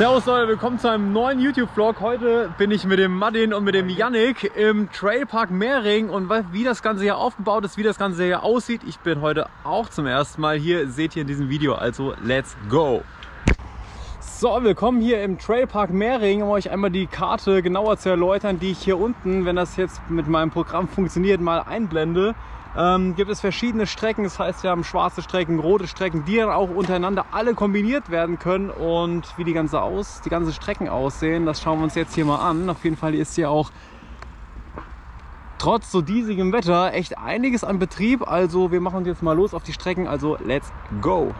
Servus Leute, willkommen zu einem neuen YouTube-Vlog. Heute bin ich mit dem Martin und mit dem Yannick im Trailpark Mehring und wie das Ganze hier aufgebaut ist, wie das Ganze hier aussieht. Ich bin heute auch zum ersten Mal hier, seht ihr in diesem Video, also let's go! So, willkommen hier im Trailpark Mehring, um euch einmal die Karte genauer zu erläutern, die ich hier unten, wenn das jetzt mit meinem Programm funktioniert, mal einblende ähm, gibt es verschiedene Strecken. Das heißt, wir haben schwarze Strecken, rote Strecken, die dann auch untereinander alle kombiniert werden können. Und wie die ganze, aus, die ganze Strecken aussehen, das schauen wir uns jetzt hier mal an. Auf jeden Fall ist hier auch trotz so diesigem Wetter echt einiges an Betrieb. Also wir machen uns jetzt mal los auf die Strecken. Also let's go!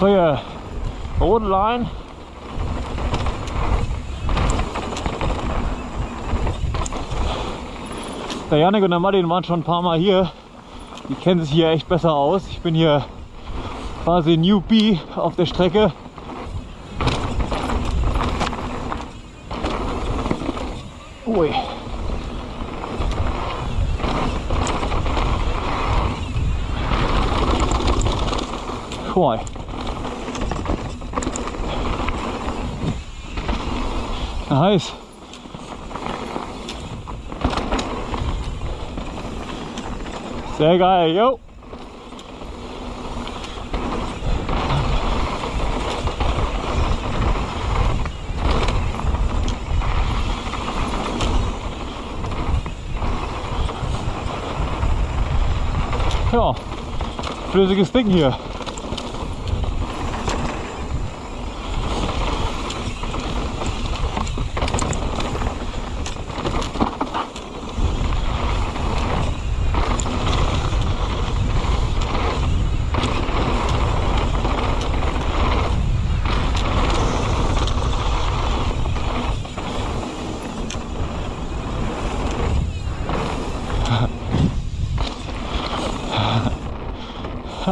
So, yeah rote Line. Der Janik und der Martin waren schon ein paar Mal hier. Die kennen sich hier echt besser aus. Ich bin hier quasi Newbie auf der Strecke. Ui. Boy. Heiß. Sehr geil, jo. Ja, flüssiges Ding hier.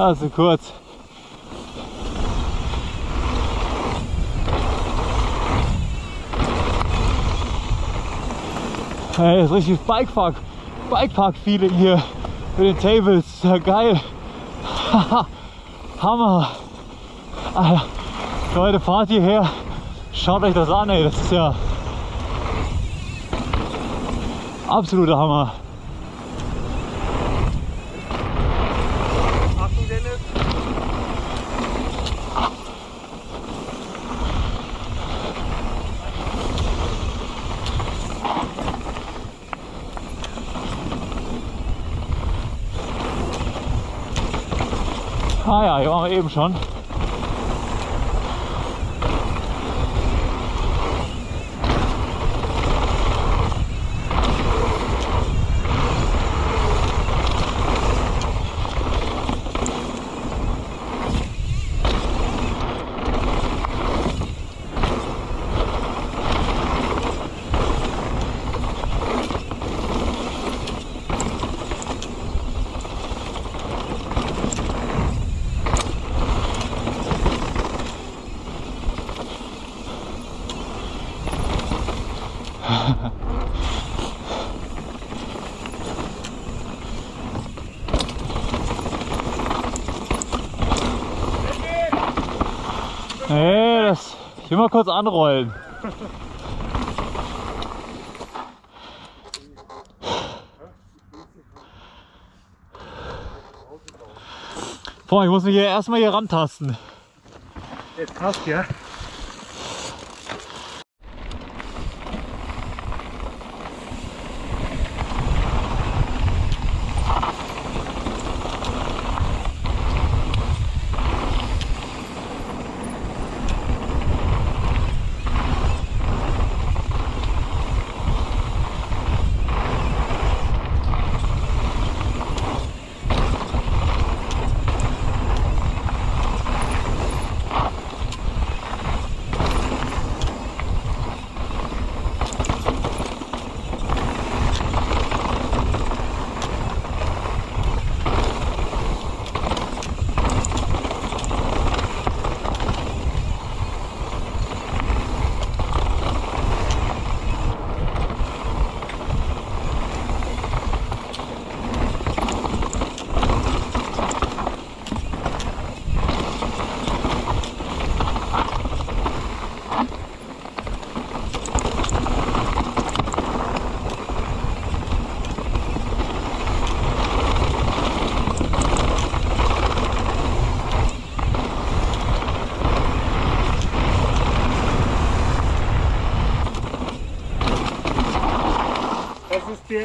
Also kurz. Hey, ist richtig Bikepark, Bikepark-Feeling hier mit den Tables. Ja geil. Hammer. Alter. Leute, fahrt hierher. Schaut euch das an, ey. Das ist ja absoluter Hammer. Ah ja, hier waren wir eben schon. Nee, das. Ich will mal kurz anrollen. Boah, ich muss mich hier erstmal hier rantasten. Jetzt passt ja.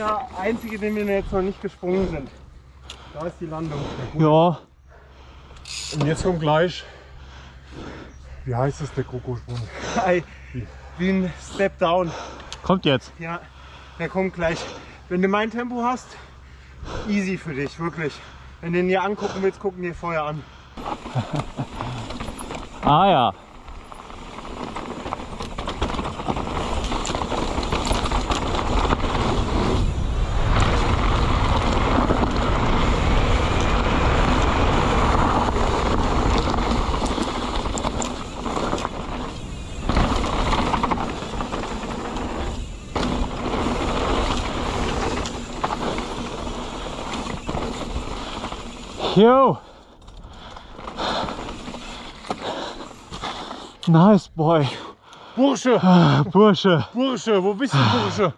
Der einzige, den wir jetzt noch nicht gesprungen sind. Da ist die Landung. Ja. Und jetzt kommt gleich, wie heißt es, der Kokosprung? Wie ein Step Down. Kommt jetzt. Ja, der kommt gleich. Wenn du mein Tempo hast, easy für dich, wirklich. Wenn du ihn dir angucken willst, gucken dir vorher an. Ah ja. Yo. Nice boy. Bursche, Ah, Bursche. Bursche, wo bist du, Bursche?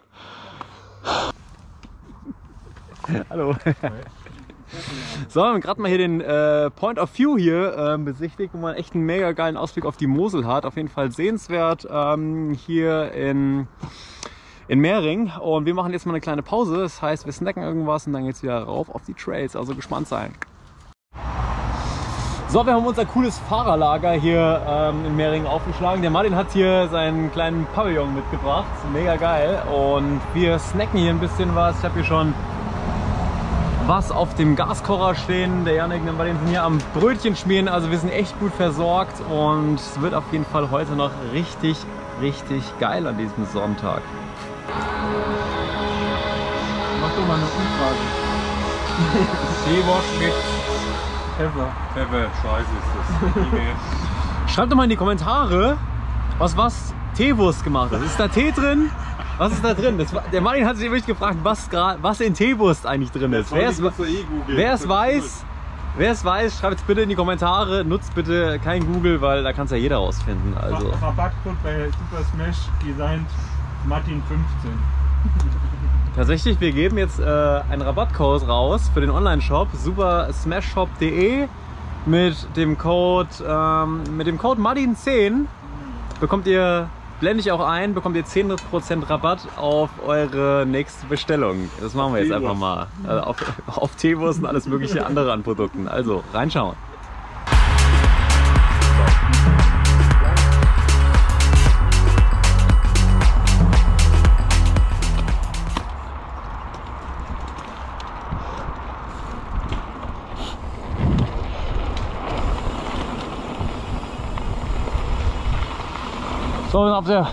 Hallo. So, wir haben gerade mal hier den äh, Point of View hier ähm, besichtigt, wo man echt einen mega geilen Ausblick auf die Mosel hat. Auf jeden Fall sehenswert ähm, hier in, in Mehring. Und wir machen jetzt mal eine kleine Pause. Das heißt, wir snacken irgendwas und dann geht's wieder rauf auf die Trails. Also gespannt sein. So, wir haben unser cooles Fahrerlager hier ähm, in Mehring aufgeschlagen. Der Martin hat hier seinen kleinen Pavillon mitgebracht. Mega geil. Und wir snacken hier ein bisschen was. Ich habe hier schon was auf dem Gaskocher stehen. Der Janik und Martin sind hier am Brötchen schmieren. Also wir sind echt gut versorgt und es wird auf jeden Fall heute noch richtig, richtig geil an diesem Sonntag. Mach doch mal eine Umfrage. Seewasch mit Pfeffer. Pfeffer, scheiße ist das. Schreibt doch mal in die Kommentare, was was Teewurst gemacht hat. Ist da Tee drin? Was ist da drin? Das, der Martin hat sich wirklich gefragt, was, was in Teewurst eigentlich drin ist. Wer es, eh wer es weiß, wer es weiß, schreibt es bitte in die Kommentare. Nutzt bitte kein Google, weil da kann es ja jeder rausfinden. Also. Ra- Rabattcode bei Super Smash Designt Martin 15. Tatsächlich, wir geben jetzt äh, einen Rabattcode raus für den Online-Shop supersmashshop.de mit dem Code ähm, mit dem Code Martin10 bekommt ihr blende ich auch ein, bekommt ihr 10% Rabatt auf eure nächste Bestellung. Das machen wir jetzt einfach mal. Also auf, auf Teewurst und alles mögliche andere an Produkten. Also reinschauen. Wir sind auf der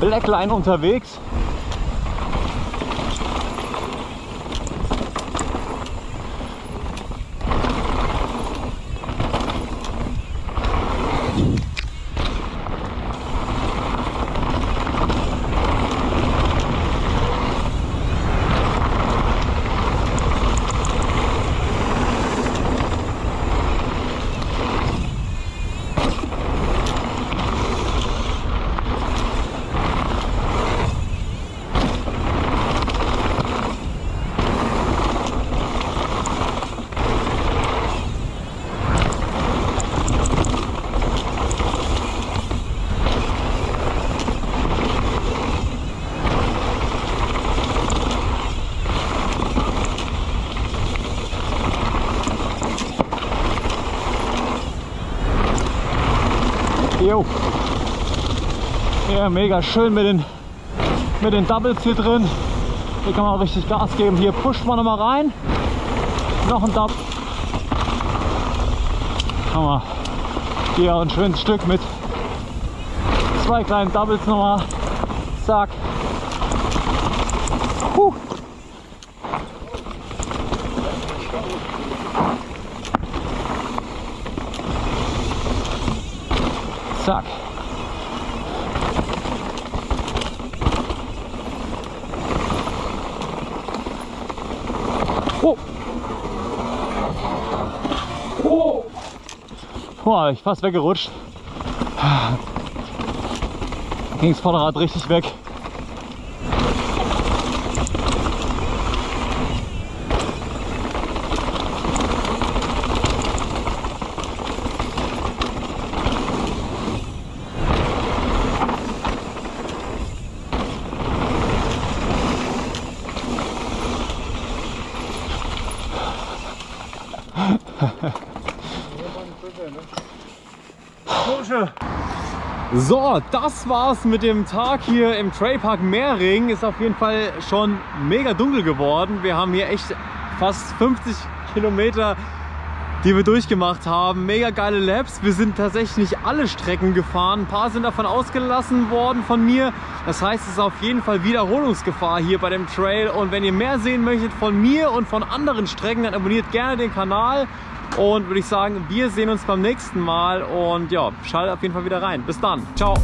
Blackline unterwegs. Jo. Ja, mega schön mit den, mit den Doubles hier drin. Hier kann man auch richtig Gas geben. Hier pusht man nochmal rein. Noch ein Double. Hammer. Hier auch ein schönes Stück mit zwei kleinen Doubles nochmal. Zack. Puh. Zack. Oh. Oh. Boah, ich fast weggerutscht. Ging das Vorderrad richtig weg. Bursche. So, das war's mit dem Tag hier im Trailpark Mehring. Ist auf jeden Fall schon mega dunkel geworden. Wir haben hier echt fast 50 Kilometer, die wir durchgemacht haben. Mega geile Laps. Wir sind tatsächlich nicht alle Strecken gefahren. Ein paar sind davon ausgelassen worden von mir. Das heißt, es ist auf jeden Fall Wiederholungsgefahr hier bei dem Trail. Und wenn ihr mehr sehen möchtet von mir und von anderen Strecken, dann abonniert gerne den Kanal. Und würde ich sagen, wir sehen uns beim nächsten Mal und ja, schaltet auf jeden Fall wieder rein. Bis dann. Ciao.